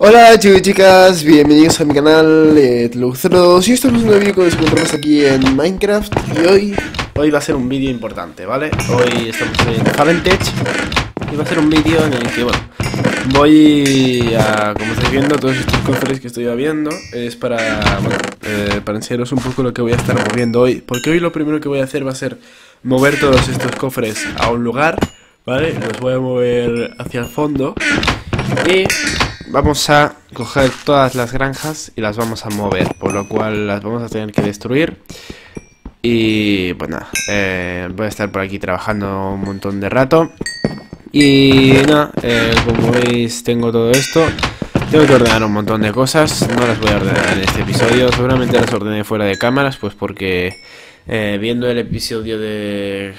Hola chicos y chicas, bienvenidos a mi canal eh, Tlux02 y esto es un nuevo vídeo que nos encontramos aquí en Minecraft y hoy, hoy va a ser un vídeo importante, ¿vale? Hoy estamos en Falentech y va a ser un vídeo en el que, bueno, voy a, como estáis viendo, todos estos cofres que estoy viendo es para, bueno, eh, para enseñaros un poco lo que voy a estar moviendo hoy porque hoy lo primero que voy a hacer va a ser mover todos estos cofres a un lugar, ¿vale? Los voy a mover hacia el fondo y vamos a coger todas las granjas y las vamos a mover, por lo cual las vamos a tener que destruir. Y bueno, eh, voy a estar por aquí trabajando un montón de rato. Y nada, eh, como veis tengo todo esto. Tengo que ordenar un montón de cosas, no las voy a ordenar en este episodio, seguramente las ordené fuera de cámaras, pues porque eh, viendo el episodio de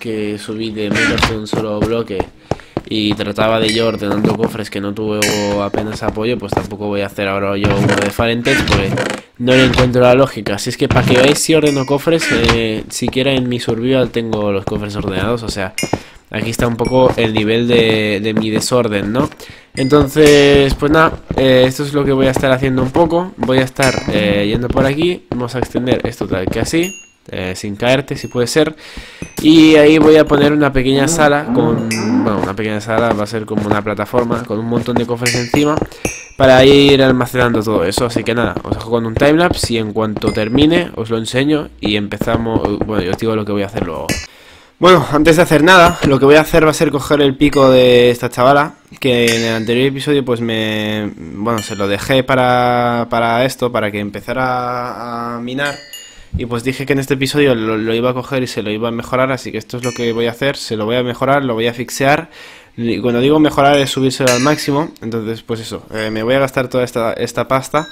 que subí de menos de un solo bloque y trataba de yo ordenando cofres que no tuvo apenas apoyo, pues tampoco voy a hacer ahora yo uno de Farentech porque no le encuentro la lógica. Así es que para que veáis si ordeno cofres, eh, siquiera en mi survival tengo los cofres ordenados, o sea, aquí está un poco el nivel de, mi desorden, ¿no? Entonces, pues nada, eh, esto es lo que voy a estar haciendo un poco. Voy a estar eh, yendo por aquí, vamos a extender esto tal que así. Eh, sin caerte si puede ser. Y ahí voy a poner una pequeña sala con bueno una pequeña sala va a ser como una plataforma con un montón de cofres encima para ir almacenando todo eso. Así que nada os dejo con un timelapse y en cuanto termine os lo enseño y empezamos bueno yo os digo lo que voy a hacer luego. Bueno, antes de hacer nada, lo que voy a hacer va a ser coger el pico de esta chavala, que en el anterior episodio pues me... bueno, se lo dejé para, para esto, para que empezara a minar y pues dije que en este episodio lo, iba a coger y se lo iba a mejorar, así que esto es lo que voy a hacer, se lo voy a mejorar, lo voy a fixear. Y cuando digo mejorar es subírselo al máximo, entonces pues eso, eh, me voy a gastar toda esta, esta pasta,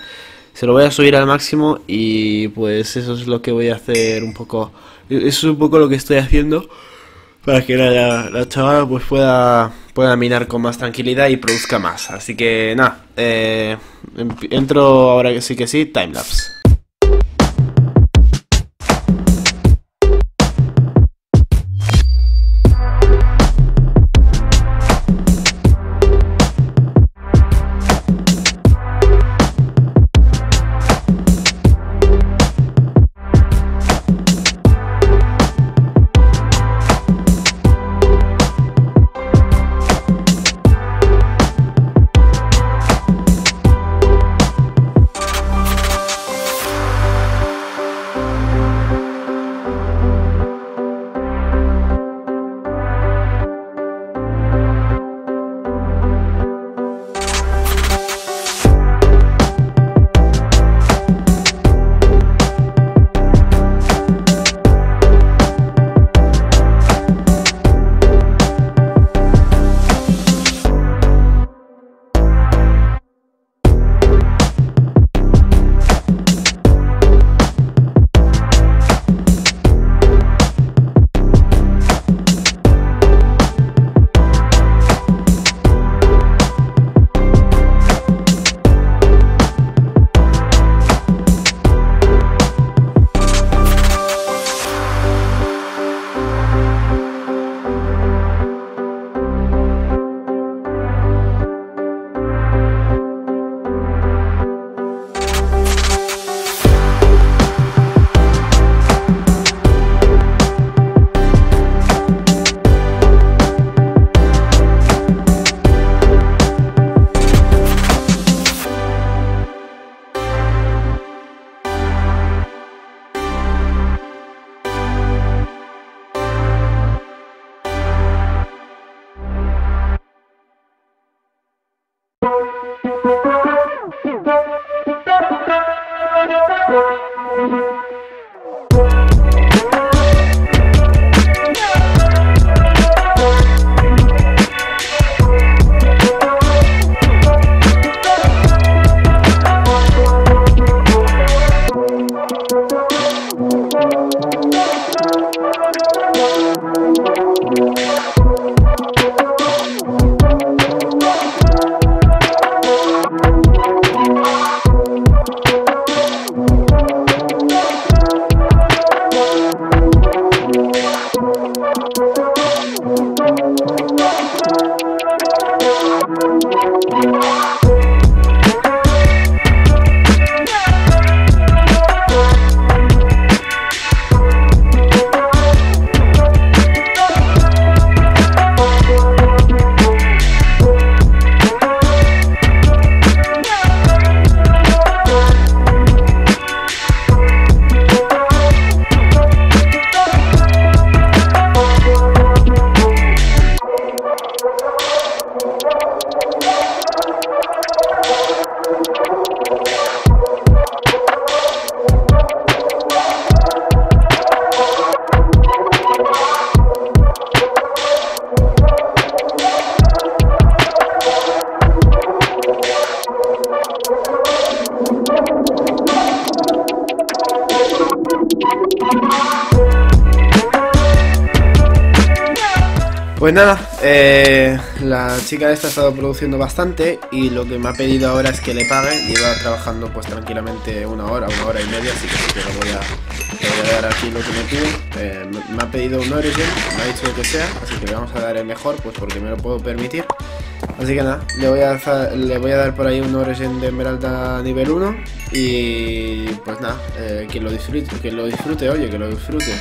se lo voy a subir al máximo y pues eso es lo que voy a hacer un poco, eso es un poco lo que estoy haciendo para que la, la chavala pues pueda, pueda minar con más tranquilidad y produzca más. Así que nada, eh, entro ahora que sí que sí, timelapse. Música Pues nada, eh, la chica esta ha estado produciendo bastante y lo que me ha pedido ahora es que le pague. Lleva trabajando pues tranquilamente una hora, una hora y media, así que sí que a, voy a dar aquí lo que me pide. Eh, me ha pedido un Origin, me ha dicho lo que sea, así que le vamos a dar el mejor, pues porque me lo puedo permitir. Así que nada, le voy a, le voy a dar por ahí un Origin de Esmeralda nivel 1 y pues nada, eh, que lo disfrute, que lo disfrute, oye, que lo disfrute.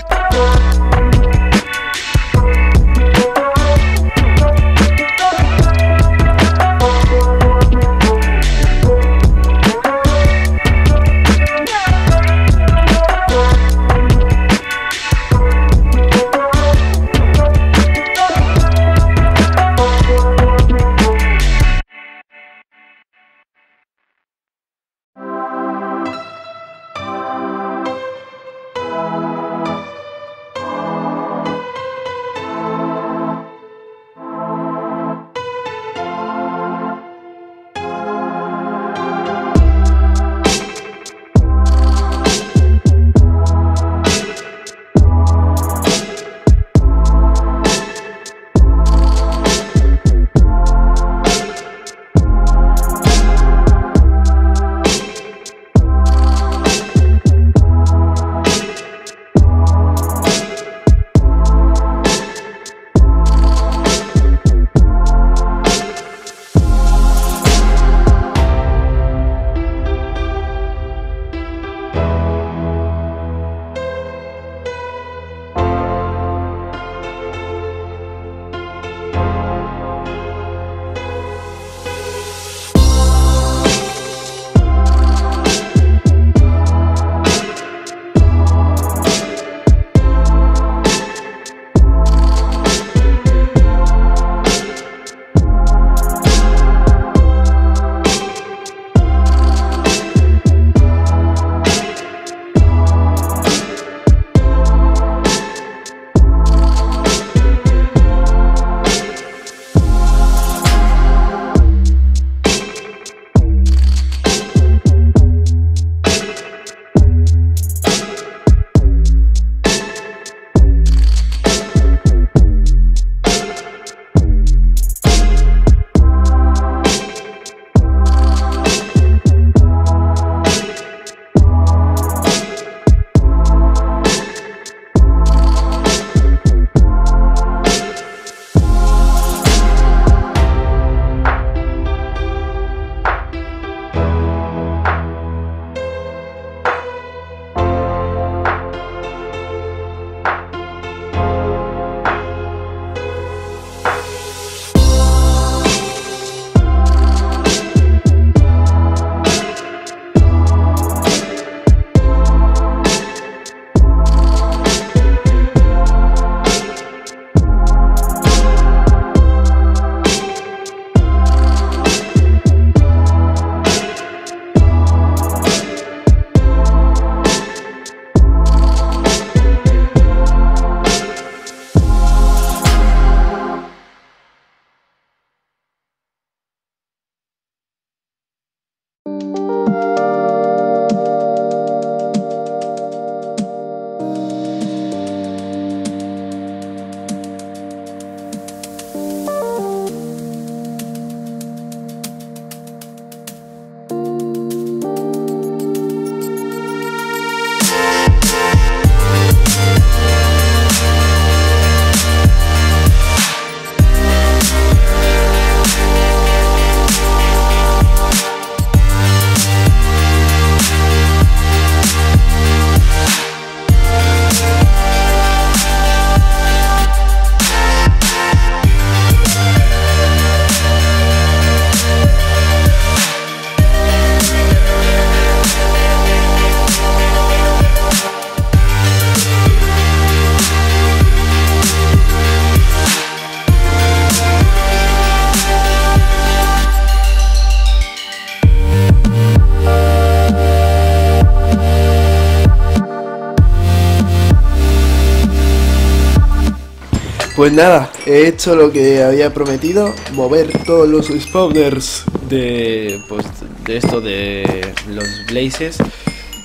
Pues nada, he hecho lo que había prometido, mover todos los spawners de, pues, de esto de los blazes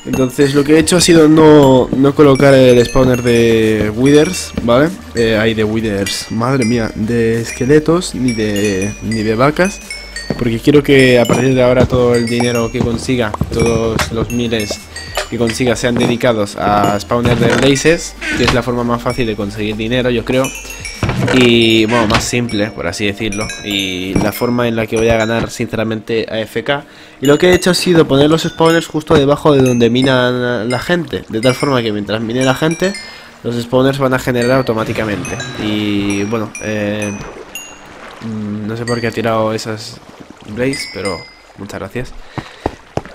Entonces lo que he hecho ha sido no, no colocar el spawner de withers, ¿vale? Eh, hay de withers, madre mía, de esqueletos ni de, ni de vacas. Porque quiero que a partir de ahora todo el dinero que consiga, todos los miles que consiga sean dedicados a spawner de blazes, que es la forma más fácil de conseguir dinero, yo creo. Y bueno, más simple, por así decirlo. Y la forma en la que voy a ganar, sinceramente, AFK. Y lo que he hecho ha sido poner los spawners justo debajo de donde mina la gente. De tal forma que mientras mine la gente, los spawners van a generar automáticamente. Y bueno, eh, mm, no sé por qué ha tirado esas Blaze, pero muchas gracias.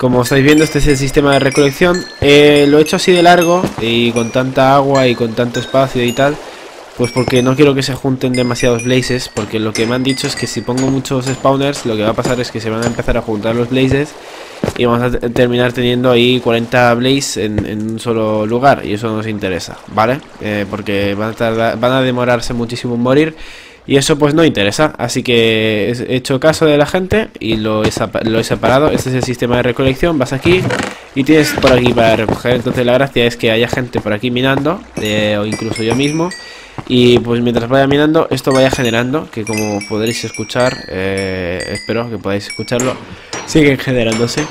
Como estáis viendo, este es el sistema de recolección. Eh, lo he hecho así de largo y con tanta agua y con tanto espacio y tal pues porque no quiero que se junten demasiados blazes, porque lo que me han dicho es que si pongo muchos spawners, lo que va a pasar es que se van a empezar a juntar los blazes y vamos a terminar teniendo ahí 40 blazes en, un solo lugar y eso nos interesa, ¿vale? Eh, porque van a, van a demorarse muchísimo en morir y eso pues no interesa, así que he hecho caso de la gente y lo he, separado. Este es el sistema de recolección, vas aquí y tienes por aquí para recoger. Entonces la gracia es que haya gente por aquí minando, o incluso yo mismo. Y pues mientras vaya minando, esto vaya generando, que como podréis escuchar, eh, espero que podáis escucharlo, siguen generándose.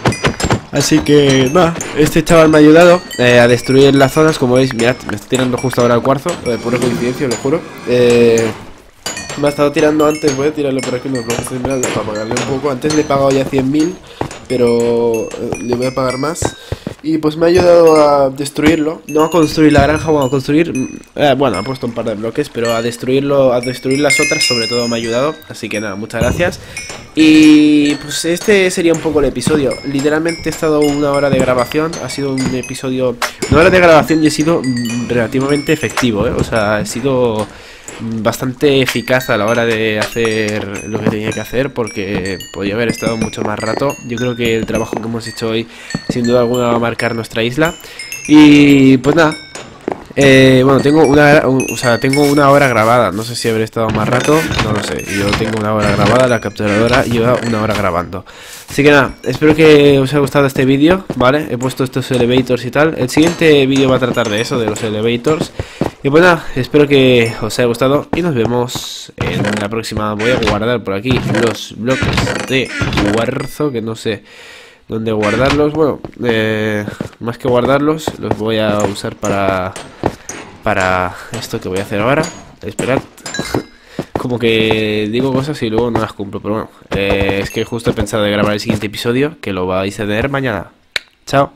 Así que, va, este chaval me ha ayudado eh, a destruir las zonas, como veis, mirad, me está tirando justo ahora el cuarzo, de pura coincidencia, lo juro. Eh, me ha estado tirando antes, voy a tirarle por aquí unos bloques de para pagarle un poco. Antes le he pagado ya 100.000, pero le voy a pagar más. Y pues me ha ayudado a destruirlo. No a construir la granja, bueno, a construir... Mm, eh, bueno, ha puesto un par de bloques, pero a destruirlo, a destruir las otras sobre todo me ha ayudado. Así que nada, muchas gracias. Y pues este sería un poco el episodio. Literalmente he estado una hora de grabación. Ha sido un episodio... Una hora de grabación y he sido mm, relativamente efectivo, ¿eh? O sea, he sido bastante eficaz a la hora de hacer lo que tenía que hacer porque podía haber estado mucho más rato. Yo creo que el trabajo que hemos hecho hoy sin duda alguna va a marcar nuestra isla. Y pues nada, eh, bueno, tengo una, o sea, tengo una hora grabada. No sé si habré estado más rato, no lo sé. Yo tengo una hora grabada, la capturadora lleva una hora grabando. Así que nada, espero que os haya gustado este vídeo, ¿vale? He puesto estos elevators y tal. El siguiente vídeo va a tratar de eso, de los elevators. Y pues nada, espero que os haya gustado y nos vemos en la próxima. Voy a guardar por aquí los bloques de cuarzo, que no sé dónde guardarlos. Bueno, eh, más que guardarlos, los voy a usar para, para esto que voy a hacer ahora. Esperad. Como que digo cosas y luego no las cumplo, pero bueno, eh, es que justo he pensado de grabar el siguiente episodio, que lo vais a tener mañana. Chao.